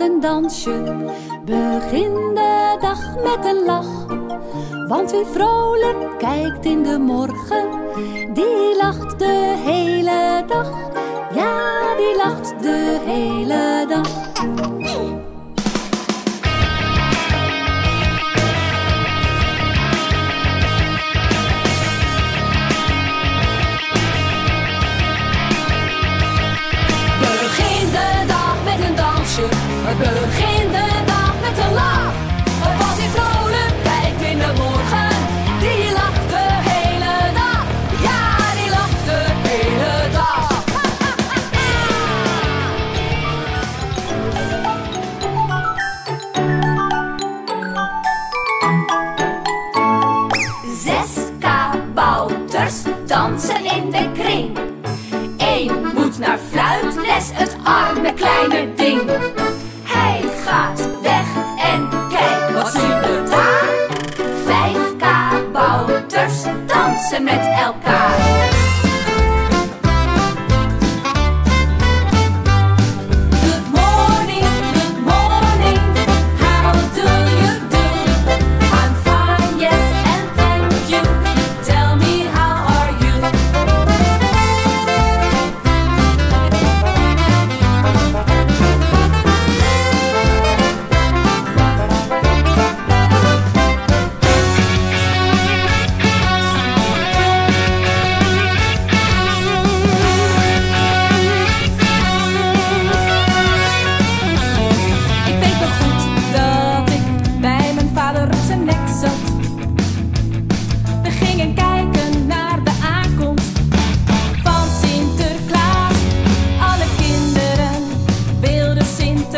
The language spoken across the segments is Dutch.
een dansje. Begin de dag met een lach. Want wie vrolijk kijkt in de morgen, die lacht de hele dag. Ja, die lacht de hele dag. Naar fluitles, het arme kleine ding.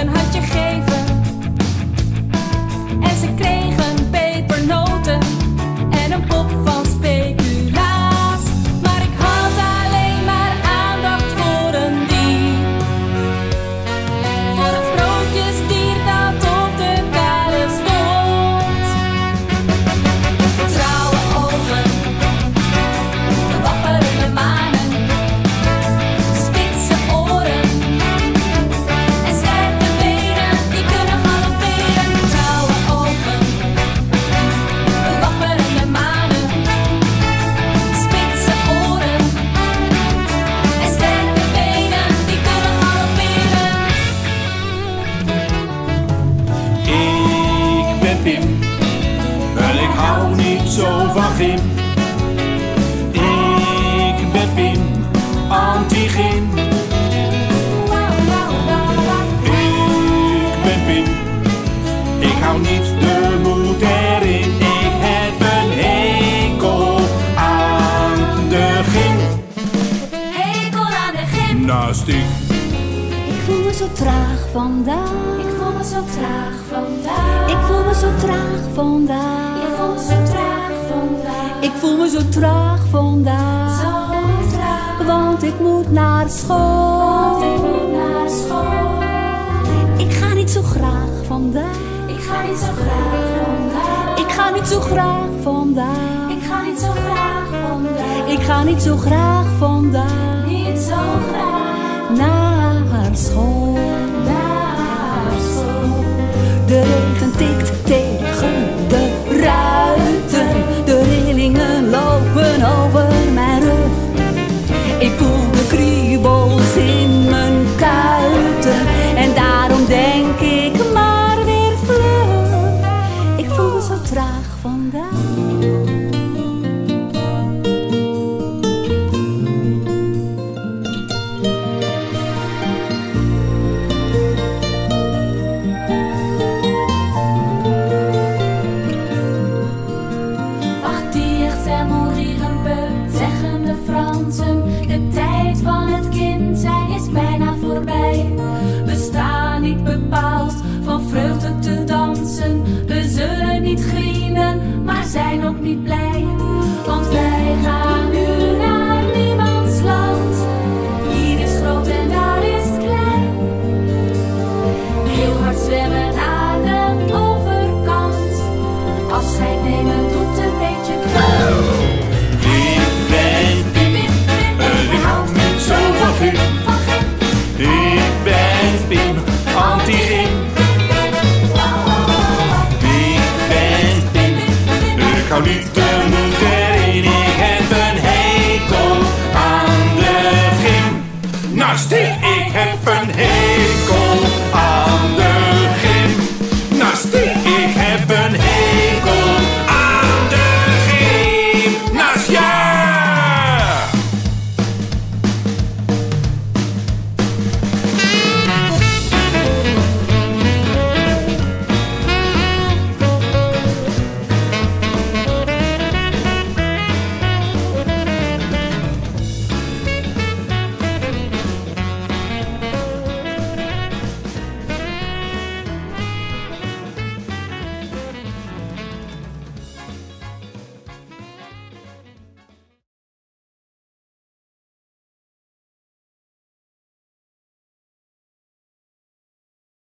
Een handje geven. Hou niet zo van gym. Ik ben Pim, anti-gym. Ik ben Pim, ik hou niet de moed erin. Ik heb een hekel aan de gym. Hekel aan de gym. Gymnastiek, Ik voel me zo traag vandaag. Ik voel me zo traag vandaag. Ik voel me zo traag vandaag. Ik voel me zo traag vandaag. Ik voel me zo traag vandaag. Zo traag. Want ik moet naar school. Want ik moet naar school. Ik ga niet zo graag vandaag. Ik ga niet zo graag vandaag. Ik ga niet zo graag vandaag. Ik ga niet zo graag vandaag. Ik ga niet zo graag vandaag. Niet zo graag. Naar school. dikt, dikt. Stay. stick